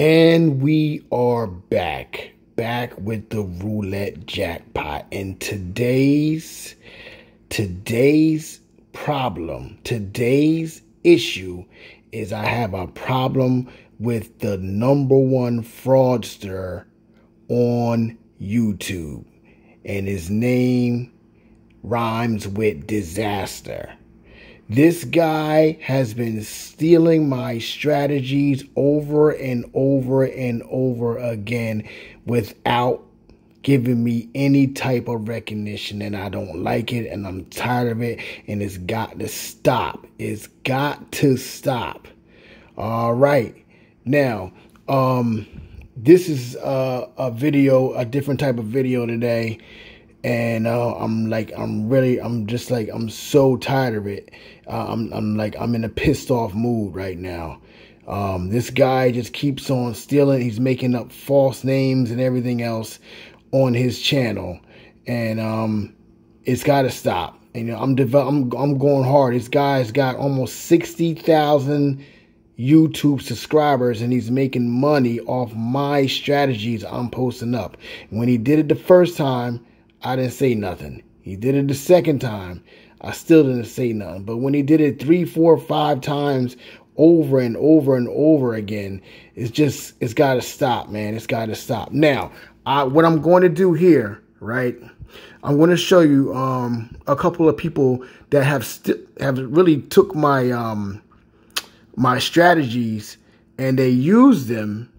And we are back, back with the roulette jackpot. And today's today's problem, today's issue is I have a problem with the number one fraudster on YouTube. And his name rhymes with disaster. This guy has been stealing my strategies over and over and over again without giving me any type of recognition and I don't like it and I'm tired of it and it's got to stop. It's got to stop. All right. Now, um this is uh, a video, a different type of video today and uh, I'm like I'm really I'm just like I'm so tired of it. Uh, I'm I'm like I'm in a pissed off mood right now. Um, this guy just keeps on stealing. He's making up false names and everything else on his channel, and um, it's got to stop. And, you know, I'm develop I'm I'm going hard. This guy's got almost sixty thousand YouTube subscribers and he's making money off my strategies I'm posting up. When he did it the first time, I didn't say nothing. He did it the second time. I still didn't say nothing. But when he did it three, four, five times over and over and over again, it's just, it's got to stop, man. It's got to stop. Now, I, what I'm going to do here, right? I'm going to show you um, a couple of people that have have really took my um, my strategies and they use them,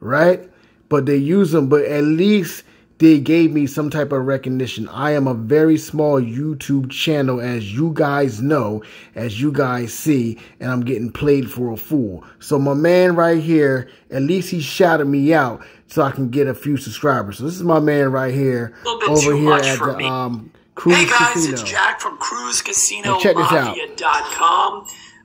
right? But they use them, but at least they gave me some type of recognition. I am a very small YouTube channel, as you guys know, as you guys see, and I'm getting played for a fool. So my man right here, at least he shouted me out so I can get a few subscribers. So this is my man right here, over here at the um, Cruise Hey guys, Casino. it's Jack from Cruise Casino check this out.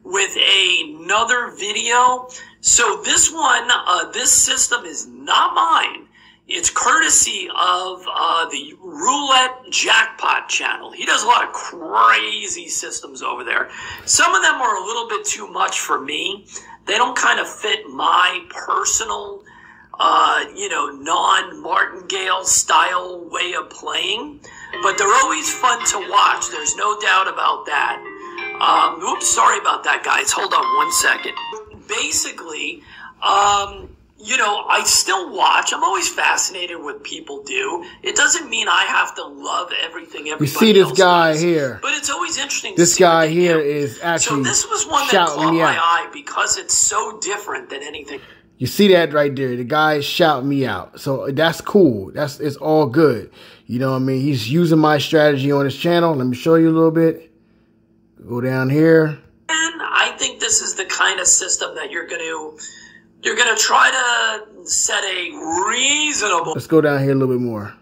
with another video. So this one, uh, this system is not mine. It's courtesy of uh, the Roulette Jackpot channel. He does a lot of crazy systems over there. Some of them are a little bit too much for me. They don't kind of fit my personal, uh, you know, non Martingale style way of playing. But they're always fun to watch. There's no doubt about that. Um, oops, sorry about that, guys. Hold on one second. Basically, um, you know, I still watch. I'm always fascinated what people do. It doesn't mean I have to love everything everybody You see this guy does, here. But it's always interesting This guy here is actually So this was one that caught my eye because it's so different than anything. You see that right there. The guy shout me out. So that's cool. That's it's all good. You know what I mean? He's using my strategy on his channel. Let me show you a little bit. Go down here. And I think this is the kind of system that you're going to you're going to try to set a reasonable. Let's go down here a little bit more.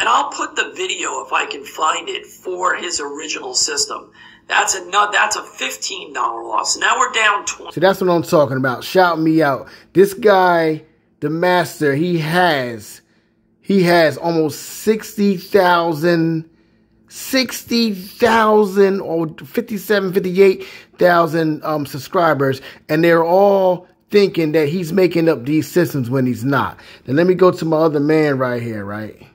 And I'll put the video if I can find it for his original system. That's a no, that's a fifteen dollar loss. Now we're down twenty. See, that's what I'm talking about. Shout me out. This guy, the master, he has, he has almost sixty thousand 60,000 or 57, 58,000 um, subscribers, and they're all thinking that he's making up these systems when he's not. Then let me go to my other man right here, right?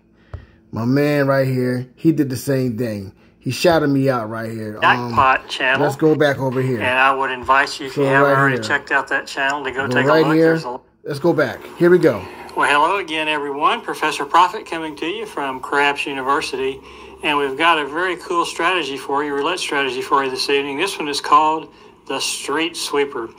My man right here, he did the same thing. He shouted me out right here. Jackpot um, channel. Let's go back over here. And I would invite you, if so you haven't right already here. checked out that channel, to go, go take right a look. Here. A... Let's go back. Here we go. Well, hello again, everyone. Professor Profit coming to you from Craps University. And we've got a very cool strategy for you, roulette strategy for you this evening. This one is called the Street Sweeper.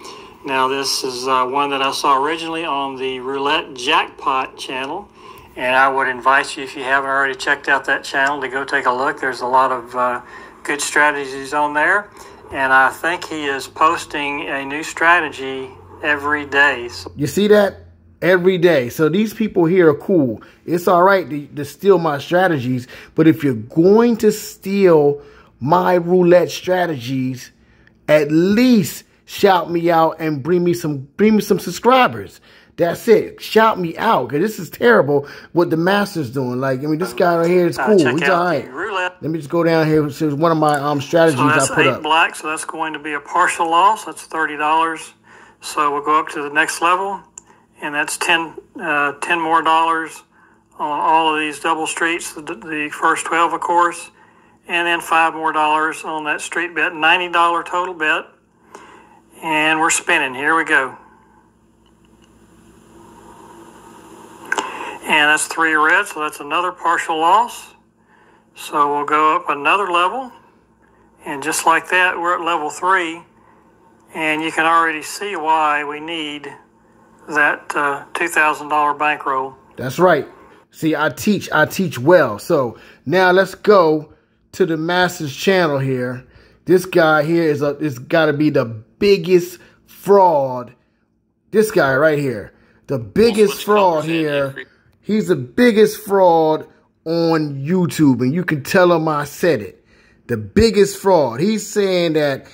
Now, this is uh, one that I saw originally on the Roulette Jackpot channel. And I would invite you, if you haven't already checked out that channel, to go take a look. There's a lot of uh, good strategies on there. And I think he is posting a new strategy every day. So you see that? Every day. So these people here are cool. It's all right to, to steal my strategies, but if you're going to steal my roulette strategies, at least shout me out and bring me some bring me some subscribers. That's it. Shout me out because this is terrible what the master's doing. Like, I mean, this guy right here is uh, cool. Uh, He's all right. Let me just go down here. This is one of my um strategies so that's I put eight up. black, so that's going to be a partial loss. That's thirty dollars. So we'll go up to the next level, and that's 10, uh, 10 more dollars on all of these double streets, the, the first 12, of course, and then five more dollars on that street bet, $90 total bet. And we're spinning. Here we go. And that's three red, so that's another partial loss. So we'll go up another level. And just like that, we're at level three. And you can already see why we need that uh, $2,000 bankroll. That's right. See, I teach, I teach well. So now let's go to the master's channel here. This guy here is a, it's got to be the biggest fraud. This guy right here, the biggest fraud here. He's the biggest fraud on YouTube, and you can tell him I said it. The biggest fraud. He's saying that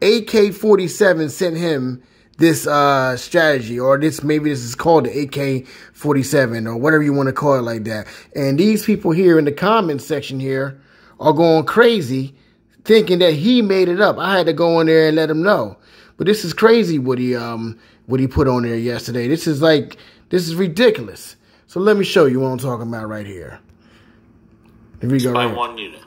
AK-47, AK-47 sent him this uh, strategy, or this maybe this is called the AK-47, or whatever you want to call it like that. And these people here in the comments section here are going crazy, thinking that he made it up. I had to go in there and let him know. But this is crazy what he um what he put on there yesterday. This is like this is ridiculous. So let me show you what I'm talking about right here. Here we go. By right one unit.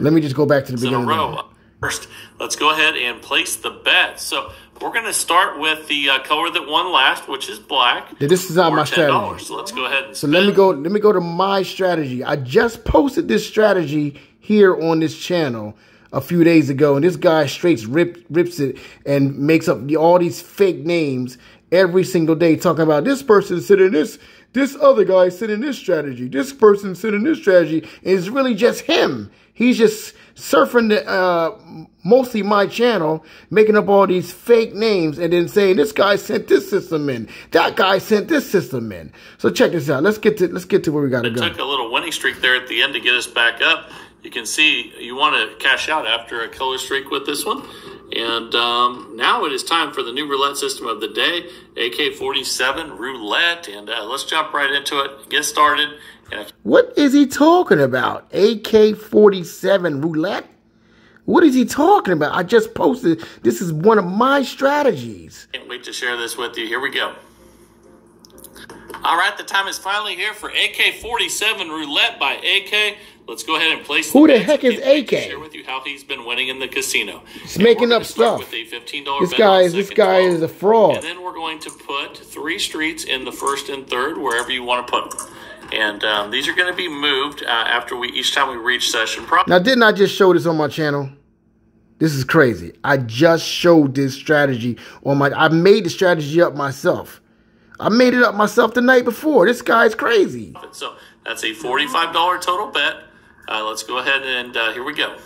Let me just go back to the beginning. In a row. First, let's go ahead and place the bet. So we're going to start with the uh, color that won last, which is black. This is not my strategy. So let's go ahead and. So let me go. Let me go to my strategy. I just posted this strategy here on this channel a few days ago, and this guy straight rip, rips it and makes up all these fake names every single day, talking about this person sitting in this, this other guy sitting in this strategy, this person sitting in this strategy, and it's really just him. He's just surfing the, uh, mostly my channel, making up all these fake names and then saying this guy sent this system in, that guy sent this system in. So check this out. Let's get to let's get to where we got to go. Took a little winning streak there at the end to get us back up you can see you want to cash out after a color streak with this one. And um, now it is time for the new roulette system of the day, AK-47 roulette. And uh, let's jump right into it, get started. What is he talking about? AK-47 roulette? What is he talking about? I just posted. This is one of my strategies. Can't wait to share this with you. Here we go. All right, the time is finally here for AK-47 roulette by AK. Let's go ahead and place. Who the, the heck is AK? Share with you how he's been winning in the casino. He's making up stuff. this guy is this guy 12, is a fraud. And then we're going to put three streets in the first and third, wherever you want to put them. And um, these are going to be moved uh, after we each time we reach session. Pro- now, didn't I just show this on my channel? This is crazy. I just showed this strategy on my. I made the strategy up myself. I made it up myself the night before. This guy's crazy. So that's a forty-five dollar total bet. Uh, let's go ahead and uh, here we go.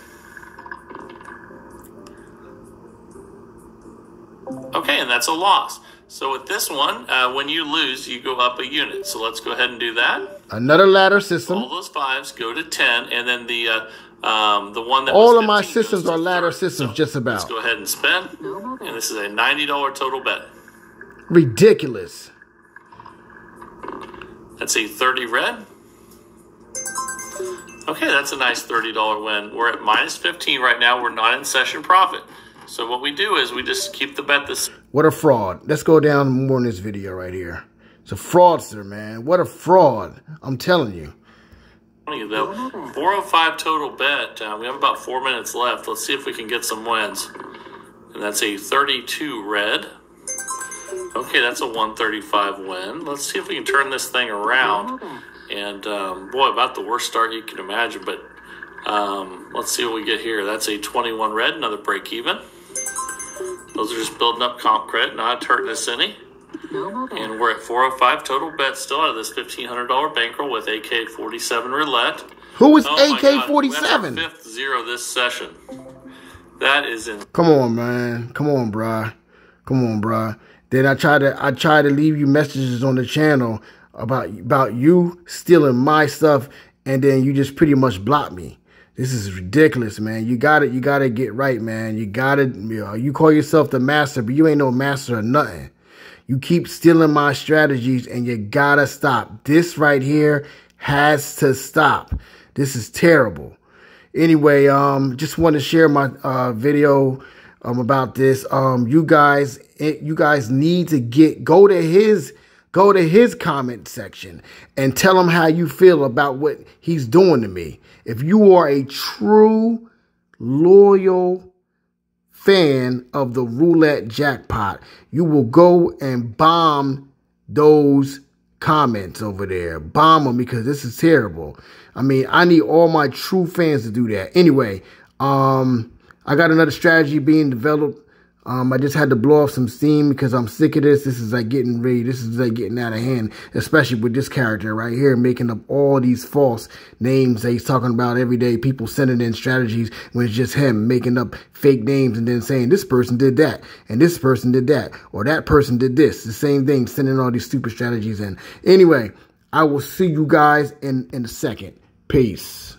Okay, and that's a loss. So with this one, uh, when you lose, you go up a unit. So let's go ahead and do that. Another ladder system. All those fives go to 10, and then the uh, um, the one that All of my systems are ladder systems, so just about. Let's go ahead and spend. And this is a $90 total bet. Ridiculous. That's a 30 red. Okay, that's a nice $30 win. We're at minus 15 right now. We're not in session profit. So what we do is we just keep the bet this. What a fraud. Let's go down more in this video right here. It's a fraudster, man. What a fraud. I'm telling you. Though, 405 total bet. Uh, we have about four minutes left. Let's see if we can get some wins. And that's a 32 red. Okay, that's a 135 win. Let's see if we can turn this thing around. And um, boy, about the worst start you can imagine. But um, let's see what we get here. That's a 21 red, another break even. Those are just building up comp credit, not hurting us any. And we're at 405 total bet still out of this $1,500 bankroll with AK 47 roulette. Who is oh AK 47? Fifth zero this session. That is in. Come on, man. Come on, bruh. Come on, bruh. Then I try to I try to leave you messages on the channel about about you stealing my stuff, and then you just pretty much block me. This is ridiculous, man. You got it. You got to get right, man. You got to. You, know, you call yourself the master, but you ain't no master of nothing. You keep stealing my strategies, and you gotta stop. This right here has to stop. This is terrible. Anyway, um, just want to share my uh, video um, about this. Um, you guys, it, you guys need to get go to his go to his comment section and tell him how you feel about what he's doing to me. If you are a true loyal fan of the roulette jackpot, you will go and bomb those comments over there. Bomb them because this is terrible. I mean, I need all my true fans to do that. Anyway, um, I got another strategy being developed um, I just had to blow off some steam because I'm sick of this. This is like getting ready. This is like getting out of hand, especially with this character right here, making up all these false names that he's talking about every day. People sending in strategies when it's just him making up fake names and then saying this person did that and this person did that or that person did this. The same thing, sending all these stupid strategies in. Anyway, I will see you guys in, in a second. Peace.